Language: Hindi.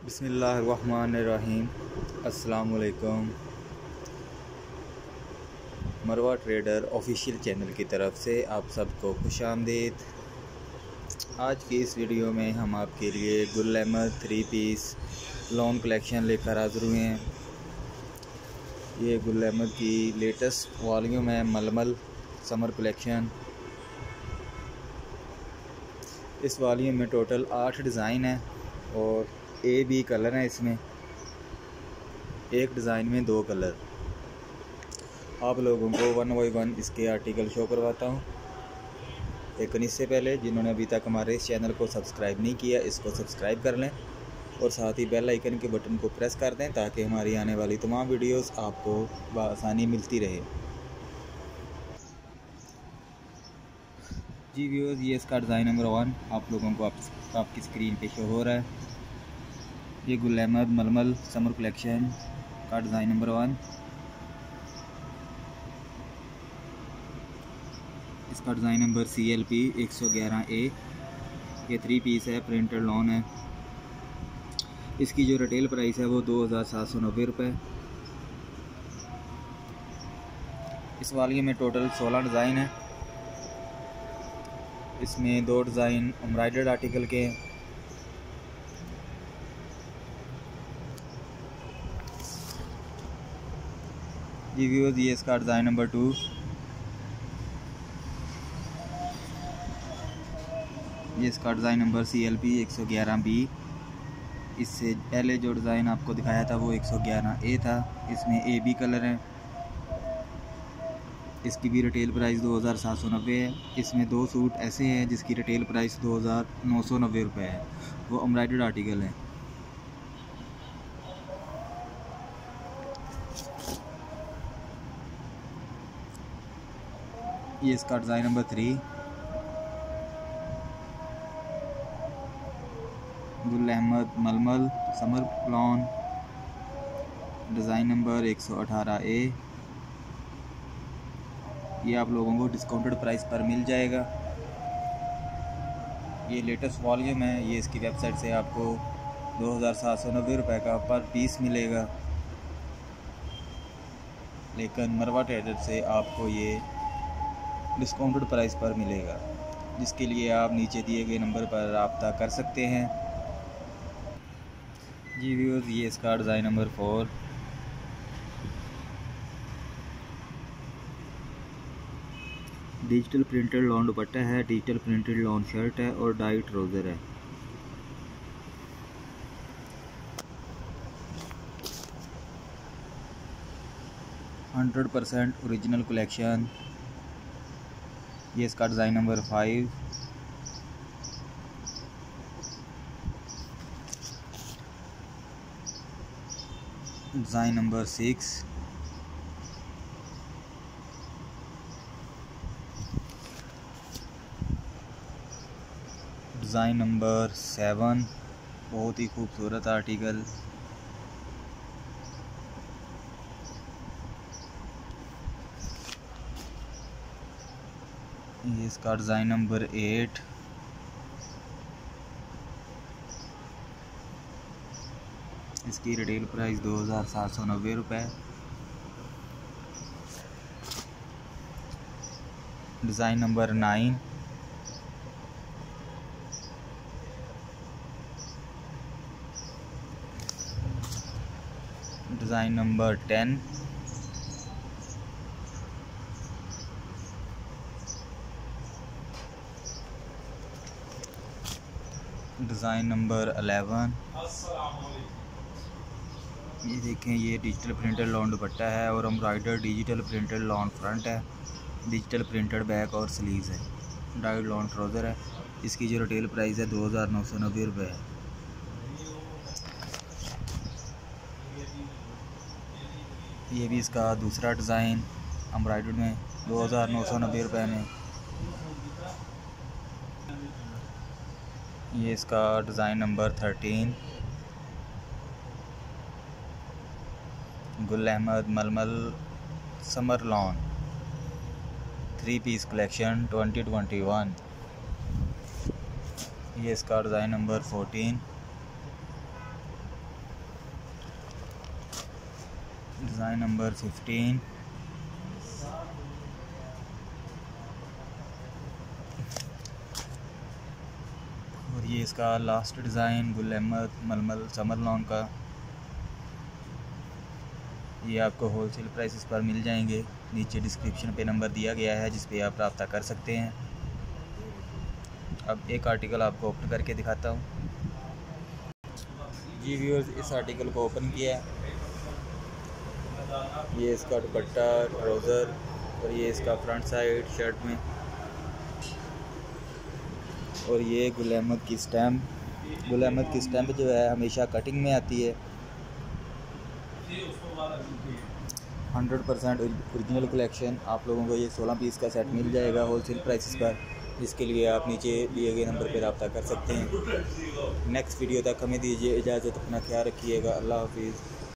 बिसमीम अस्सलाम मरवा ट्रेडर ऑफिशियल चैनल की तरफ़ से आप सबको खुश आमदीद। आज की इस वीडियो में हम आपके लिए गुल थ्री पीस लॉन्ग कलेक्शन लेकर हाजिर हुए हैं। ये गुल अहमद की लेटेस्ट वॉल्यूम है मलमल समर कलेक्शन। इस वॉल्यूम में टोटल आठ डिज़ाइन है और ए बी कलर हैं इसमें। एक डिज़ाइन में दो कलर आप लोगों को वन बाई वन इसके आर्टिकल शो करवाता हूँ। लेकिन इससे पहले जिन्होंने अभी तक हमारे इस चैनल को सब्सक्राइब नहीं किया इसको सब्सक्राइब कर लें और साथ ही बेल आइकन के बटन को प्रेस कर दें ताकि हमारी आने वाली तमाम वीडियोस आपको बसानी मिलती रहे। जी व्यूअर्स ये इसका डिज़ाइन नंबर वन आप लोगों को आप, आपकी स्क्रीन पे शो हो रहा है। ये गुल अहमद, मलमल, समर कलेक्शन, का डिज़ाइन नंबर वन इसका design number C L P एक सौ ग्यारह ए ये थ्री पीस है प्रिंटेड लॉन है. इसकी जो रिटेल प्राइस है वो दो हज़ार सात सौ नब्बे रुपये इस वाली में टोटल सोलह डिज़ाइन है. इसमें दो डिज़ाइन एम्ब्रॉयडर्ड आर्टिकल के हैं जी व्यूअर्स ये इसका डिज़ाइन नंबर टू ये इसका design number C L P एक सौ ग्यारह बी इससे पहले जो डिज़ाइन आपको दिखाया था वो एक सौ ग्यारह ए था। इसमें ए बी कलर है। इसकी भी रिटेल प्राइस दो हज़ार सात सौ नब्बे है। इसमें दो सूट ऐसे हैं जिसकी रिटेल प्राइस दो हज़ार नौ सौ नब्बे रुपये है। वो एम्ब्रॉयडर्ड आर्टिकल है। ये इसका design number three. Gul Ahmed मलमल, summer plane. Design number 118 A. ये आप लोगों को डिस्काउंटेड प्राइस पर मिल जाएगा। ये लेटेस्ट वॉल्यूम है। ये इसकी वेबसाइट से आपको दो हज़ार सात सौ नब्बे रुपये का पर पीस मिलेगा। लेकिन मरवा ट्रेडर से आपको ये डिस्काउंटेड प्राइस पर मिलेगा, जिसके लिए आप नीचे दिए गए नंबर पर रबता कर सकते हैं। जी व्यूज़ ये इसका design number four digital printed lawn dupatta है डिजिटल प्रिंटेड लॉन शर्ट है और डाई ट्राउज़र है। हंड्रेड परसेंट ओरिजिनल कलेक्शन ये इसका design number five design number six design number seven बहुत ही खूबसूरत आर्टिकल ये इसका डिज़ाइन नंबर एट। इसकी रिटेल प्राइस दो हज़ार सात सौ नब्बे रुपये design number nine. Design number ten. Design number eleven ये देखें, ये डिजिटल प्रिंटेड लॉन दुपट्टा है और embroider digital printed lawn front है। डिजिटल प्रिंटेड बैक और स्लीव्स है। डाइड लॉन ट्राउज़र है। इसकी जो रिटेल प्राइस है, दो हज़ार नौ सौ नब्बे रुपये है। ये भी इसका दूसरा डिज़ाइन एम्ब्रॉयडर्ड में, दो हज़ार नौ सौ नब्बे रुपये में। ये इसका design number thirteen. Gul Ahmed मलमल summer lawn. Three piece collection twenty twenty one. ये इसका design number fourteen. Design number fifteen. इसका लास्ट डिज़ाइन गुल अहमद मलमल, समर लॉन का। ये आपको होलसेल प्राइसेस पर मिल जाएँगे। नीचे डिस्क्रिप्शन पे नंबर दिया गया है, जिस पे आप रबता कर सकते हैं। अब एक आर्टिकल आपको ओपन करके दिखाता हूँ। जी व्यूअर्स इस आर्टिकल को ओपन किया ये इसका दुपट्टा ट्राउज़र और ये इसका फ्रंट साइड शर्ट में। और ये गुल अहमद की स्टैम्प, गुल अहमद की स्टैम्प जो है हमेशा कटिंग में आती है। हंड्रेड परसेंट औरिजिनल कलेक्शन आप लोगों को ये सोलह पीस का सेट मिल जाएगा होलसेल प्राइसेस पर। जिसके लिए आप नीचे दिए गए नंबर पर रबता कर सकते हैं। नेक्स्ट वीडियो तक हमें दीजिए इजाज़त, अपना ख्याल रखिएगा। अल्लाह हाफिज़।